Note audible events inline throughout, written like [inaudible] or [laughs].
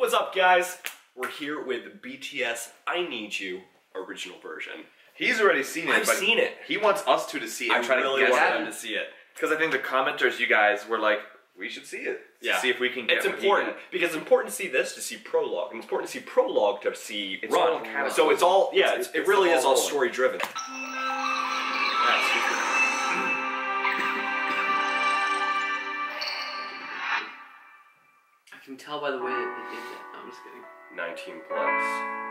What's up, guys? We're here with BTS I Need You original version. He's already seen it. I've but seen it. He wants us two to see it. I and try really to guess want it. them to see it. Because I think the commenters, you guys, were like, we should see it. to Yeah. See if we can get it. It's what he important because it's important to see this to see prologue, and it's important to see prologue to see It's all run. kind of- so it's all yeah, it's- it's, it it's really is all all rolling. story driven. I can tell by the way that they 19 plus.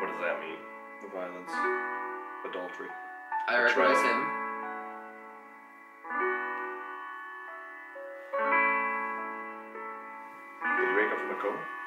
What does that mean? The violence, adultery. I recognize him. Did he wake up from a coma?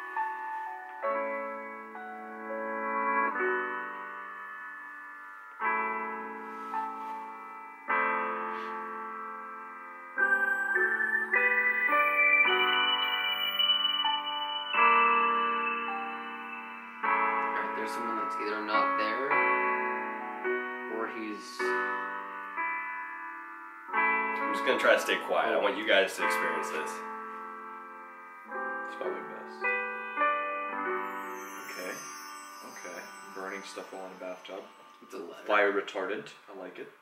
I'm just gonna try to stay quiet. I want you guys to experience this. It's probably best. Okay. Okay. Burning stuff all in a bathtub. It's a letter. Fire retardant. I like it.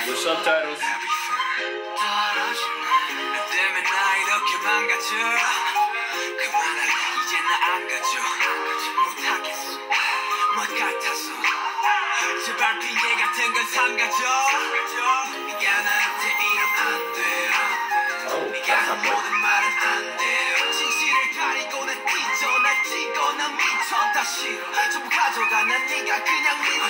English subtitles. 가져 못하겠어 뭐 같아서 제발 핑계 같은 건 삼가져 네가 나한테 이러면 안 돼요 네가 한. 모든 말은 안 돼요. 진실을 가리고 난 찢어 날 찍어 난 미쳐 다 싫어. 전부 가져가 난 네가 그냥 미워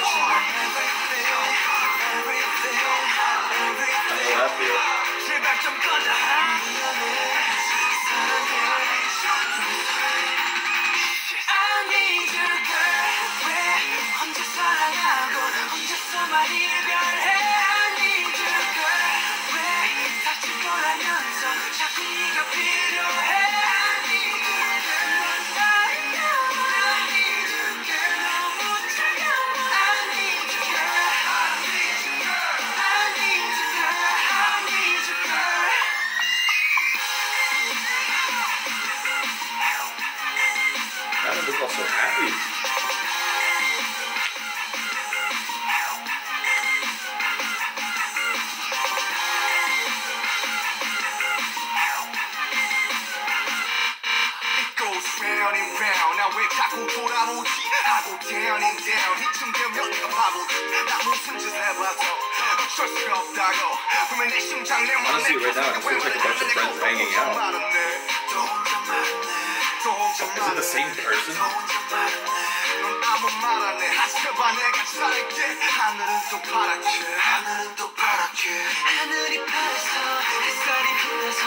round and round 나 왜 자꾸 돌아오지 하고 down and down 이쯤 되면 내가 바보지 나 무슨 짓을 해봐도 어쩔 수가 없다고 분명 내 심장 내 Honestly, right now, it feels like a bunch of friends hanging out. 또 혼자 말하네 또 혼자 Is it the same person? 또 혼자 말하네 넌 아무 말 안 해 하셔봐 내가 살게 하늘은 또 파랗게 하늘은 또 파랗게 하늘이 파래서 햇살이 빛나서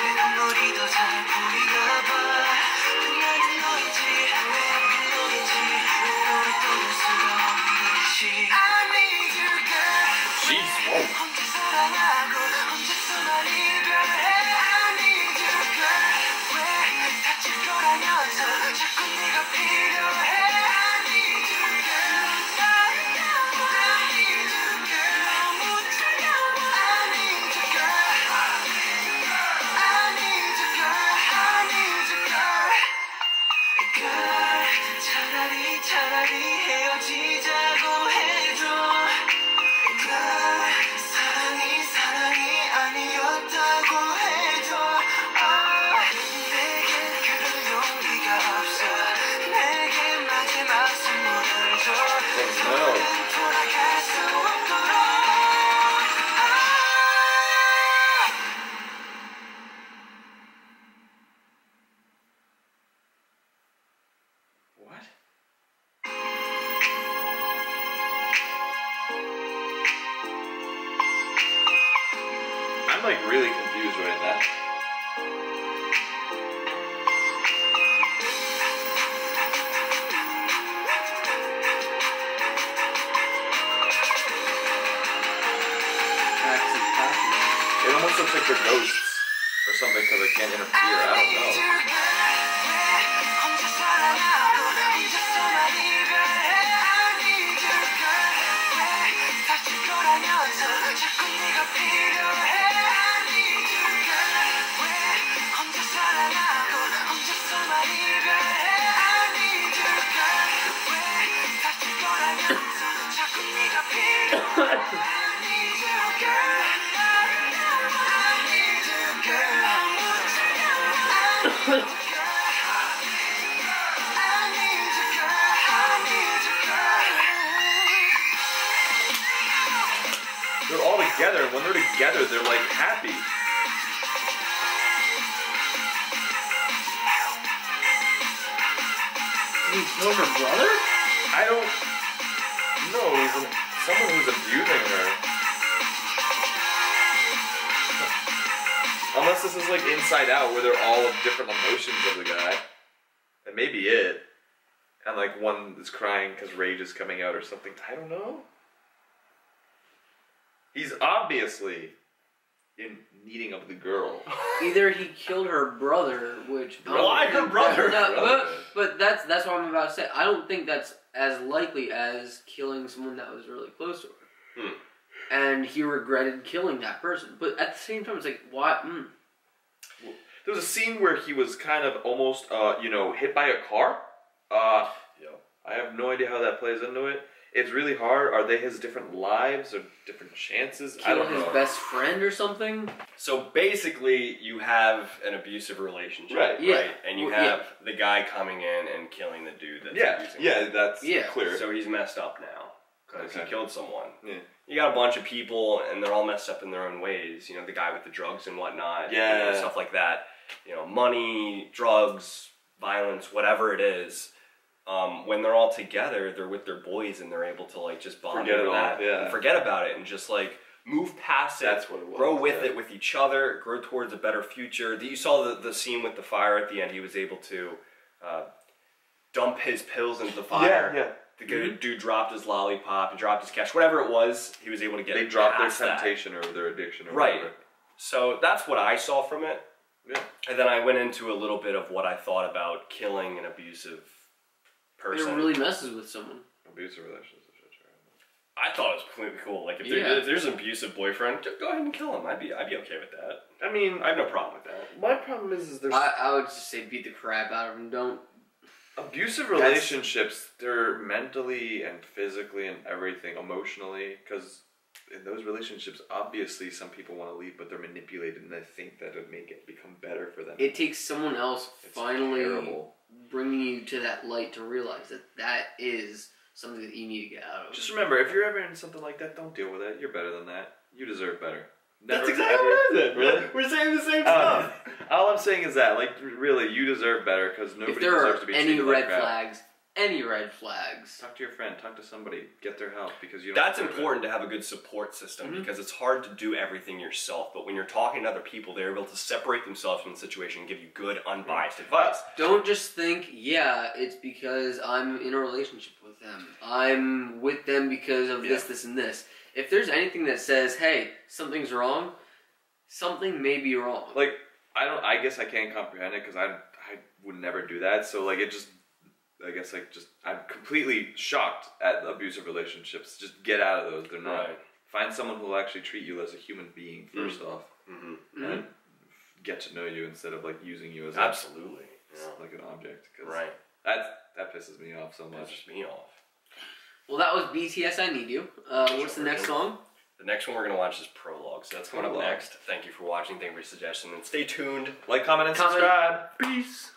내 눈물이 더 잘 보이나 봐 she. I interfere. I don't know. Together. When they're together, they're like happy. Did he kill her brother? I don't know. He's an- someone who's abusing her. Unless this is like Inside Out, where they're all of different emotions of the guy. That may be it. And like one is crying because rage is coming out or something. I don't know. He's obviously in needing of the girl. [laughs] Either he killed her brother, which I don't Why her brother? that- no, Brother. but, but that's that's what I'm about to say. I don't think that's as likely as killing someone that was really close to her. Hmm. And he regretted killing that person. But at the same time, it's like, why? Mm, There was a scene where he was kind of almost, uh, you know, hit by a car. Uh, Yep. I have no idea how that plays into it. It's really hard. Are they his different lives or different chances? I don't his know. best friend or something. So basically, you have an abusive relationship, Right. Yeah. And you Well, yeah. have the guy coming in and killing the dude that's Yeah, abusing yeah, him. that's Yeah. clear. So he's messed up now because Okay. he killed someone. Yeah. You got a bunch of people, and they're all messed up in their own ways. You know, the guy with the drugs and whatnot. you know, Yeah. stuff like that. You know, money, drugs, violence, whatever it is. Um, when they're all together, they're with their boys, and they're able to like just bond Forget over it all, that, yeah. and forget about it, and just like move past it. That's what it was, Grow with yeah. it with each other. Grow towards a better future. You saw the the scene with the fire at the end. He was able to uh, dump his pills into the fire. Yeah, yeah. The good dude dropped his lollipop and dropped his cash, whatever it was. He was able to get. They dropped their past that. temptation or their addiction or Right. whatever. So that's what I saw from it, Yeah. and then I went into a little bit of what I thought about killing an abusive It person. really messes with someone. Abusive relationships. I thought it was completely cool. Like if, there, Yeah. if there's an abusive boyfriend, just go ahead and kill him. I'd be I'd be okay with that. I mean, I have no problem with that. my problem is, is there's I, I would just say beat the crap out of him. Don't. abusive That's- relationships. They're mentally and physically and everything, emotionally, because in those relationships, obviously, some people want to leave, but they're manipulated and they think that it'd make it become better for them. It takes someone else It's finally terrible. bringing you to that light to realize that that is something that you need to get out of. Just remember, if you're ever in something like that, don't deal with it. You're better than that. You deserve better. That's exactly what it is. Really? We're saying the same Um, stuff. [laughs] all I'm saying is that, like, really, you deserve better because nobody deserves to be any treated like red crap. flags, any red flags, Talk to your friend. Talk to somebody. Get their help because you. Don't That's important to have a good support system Mhm. because it's hard to do everything yourself. But when you're talking to other people, they're able to separate themselves from the situation and give you good, unbiased advice. don't just think, yeah, it's because I'm in a relationship with them. I'm with them because of this, this, and this. If there's anything that says, hey, something's wrong, something may be wrong. Like I don't. I guess I can't comprehend it because I I would never do that. So like it just. I guess like just I'm completely shocked at abusive relationships. Just get out of those. They're not. Right. Find someone who will actually treat you as a human being 1st off, hmm Mhm. and get to know you instead of like using you as a, Absolutely. like an object. 'cause Right. That that pisses me off so That much. pisses me off. Well, that was BTS I Need You. Uh, what's the next song? The next one we're going to watch is Prologue. So that's coming up Prologue. next. Thank you for watching. Thank you for your suggestion. And stay tuned. Like, comment, and Comment. subscribe. Peace.